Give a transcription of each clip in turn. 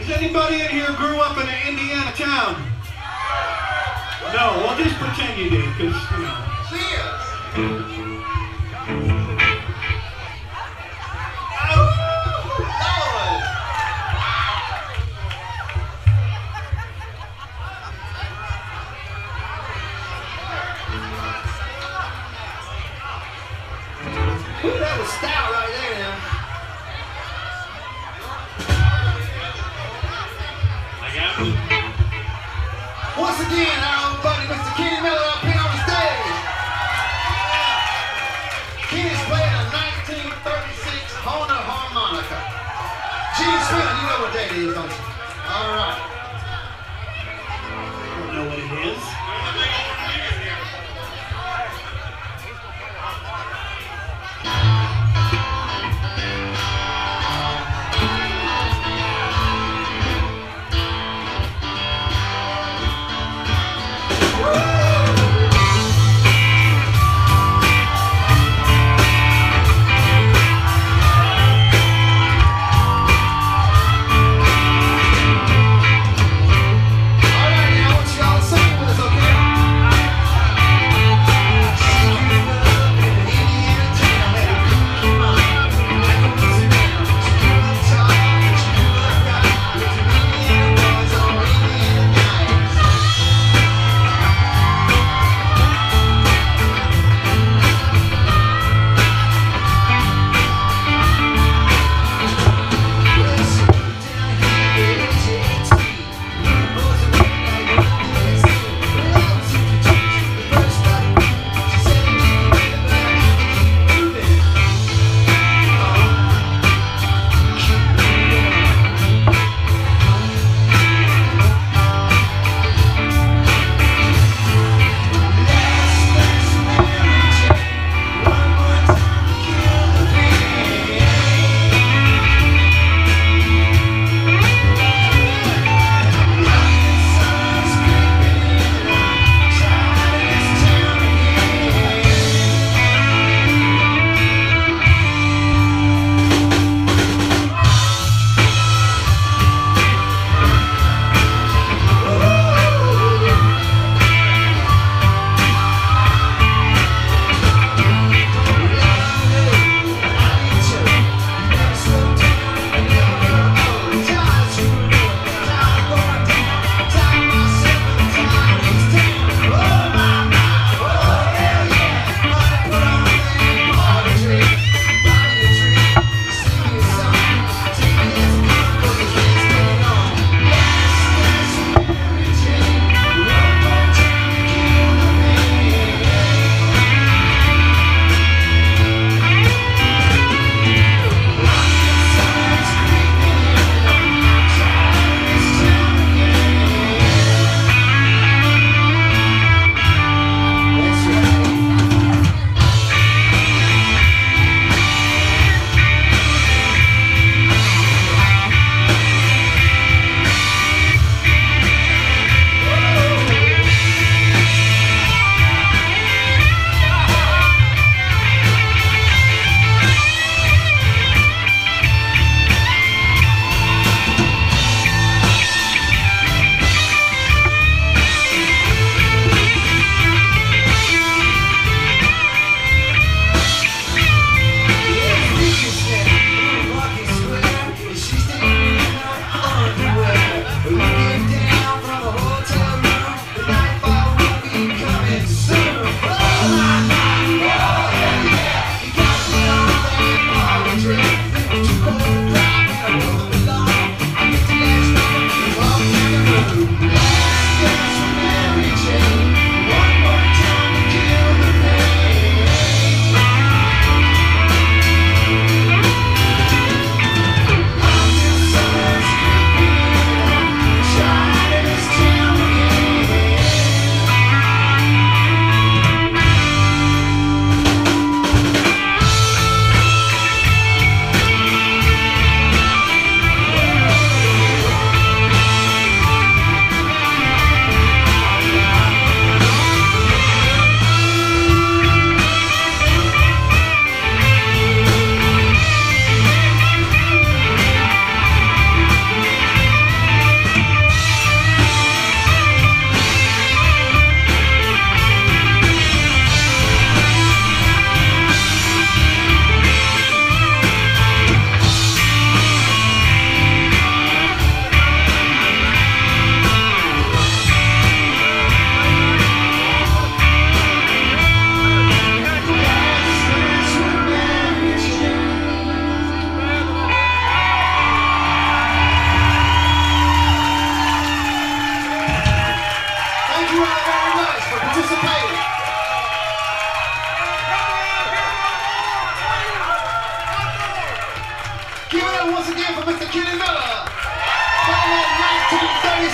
Is anybody in here grew up in an Indiana town? No, well just pretend you did, because, you know. Cheers! Stout. again.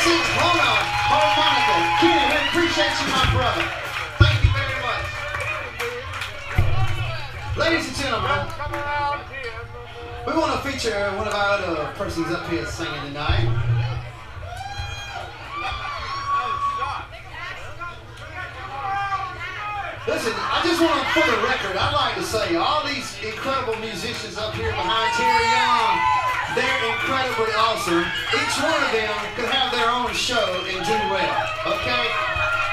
1936 Hohner harmonica. Kenny, we appreciate you, my brother. Thank you very much. Ladies and gentlemen, we want to feature one of our other persons up here singing tonight. Listen, I just want to, for the record, I'd like to say all these incredible musicians up here behind Terry Young, they're incredibly awesome. Each one of them could have their own show do well, okay?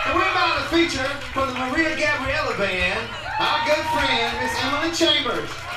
And we're about to feature from the Maria Gabriella Band, our good friend, Miss Emily Chambers.